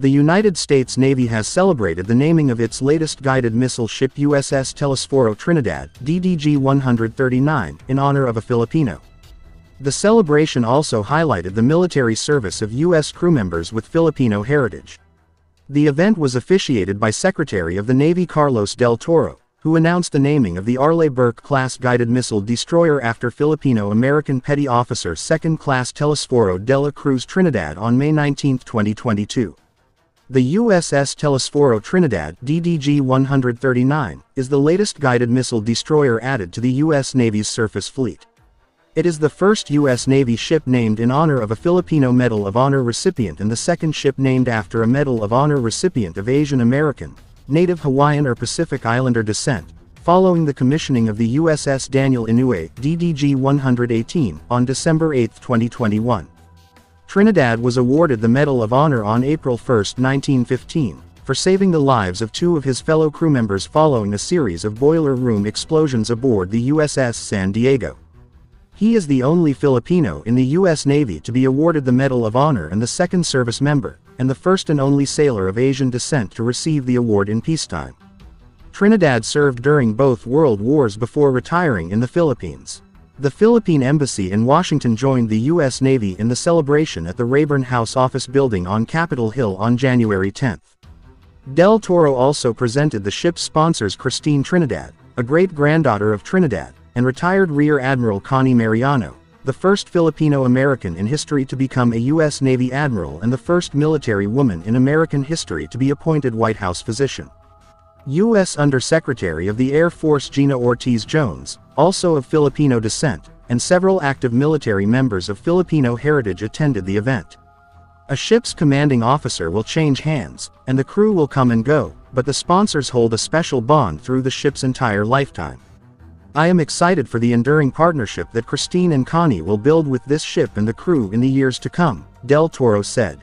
The United States Navy has celebrated the naming of its latest guided missile ship USS Telesforo Trinidad, DDG-139, in honor of a Filipino. The celebration also highlighted the military service of U.S. crew members with Filipino heritage. The event was officiated by Secretary of the Navy Carlos Del Toro, who announced the naming of the Arleigh Burke-class guided missile destroyer after Filipino-American Petty Officer 2nd Class Telesforo de la Cruz Trinidad on May 19, 2022. The USS Telesforo Trinidad DDG-139 is the latest guided missile destroyer added to the U.S. Navy's surface fleet. It is the first U.S. Navy ship named in honor of a Filipino Medal of Honor recipient and the second ship named after a Medal of Honor recipient of Asian American, Native Hawaiian or Pacific Islander descent, following the commissioning of the USS Daniel Inouye DDG-118 on December 8, 2021. Trinidad was awarded the Medal of Honor on April 1, 1915, for saving the lives of two of his fellow crew members following a series of boiler room explosions aboard the USS San Diego. He is the only Filipino in the U.S. Navy to be awarded the Medal of Honor and the second service member, and the first and only sailor of Asian descent to receive the award in peacetime. Trinidad served during both World Wars before retiring in the Philippines. The Philippine Embassy in Washington joined the U.S. Navy in the celebration at the Rayburn House office building on Capitol Hill on January 10. Del Toro also presented the ship's sponsors Christine Trinidad, a great-granddaughter of Trinidad, and retired Rear Admiral Connie Mariano, the first Filipino-American in history to become a U.S. Navy admiral and the first military woman in American history to be appointed White House physician. U.S. Undersecretary of the Air Force Gina Ortiz Jones, also of Filipino descent, and several active military members of Filipino heritage attended the event. A ship's commanding officer will change hands, and the crew will come and go, but the sponsors hold a special bond through the ship's entire lifetime. I am excited for the enduring partnership that Christine and Connie will build with this ship and the crew in the years to come, Del Toro said.